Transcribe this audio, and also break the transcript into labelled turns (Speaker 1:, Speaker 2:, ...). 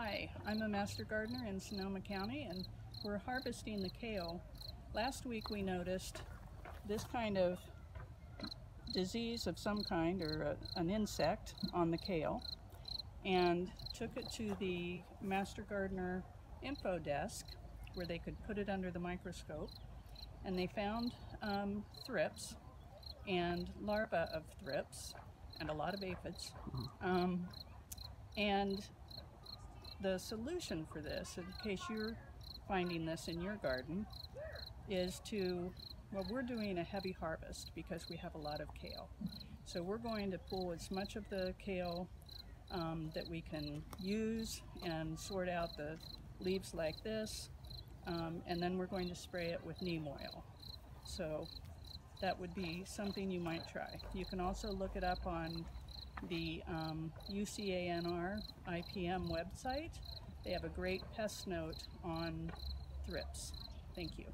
Speaker 1: Hi, I'm a master gardener in Sonoma County and we're harvesting the kale. Last week we noticed this kind of disease of some kind or a, an insect on the kale and took it to the master gardener info desk where they could put it under the microscope and they found um, thrips and larvae of thrips and a lot of aphids. Um, and the solution for this, in case you're finding this in your garden, is to, well, we're doing a heavy harvest because we have a lot of kale. So we're going to pull as much of the kale um, that we can use and sort out the leaves like this. Um, and then we're going to spray it with neem oil. So that would be something you might try. You can also look it up on the um, UCANR IPM website. They have a great pest note on thrips. Thank you.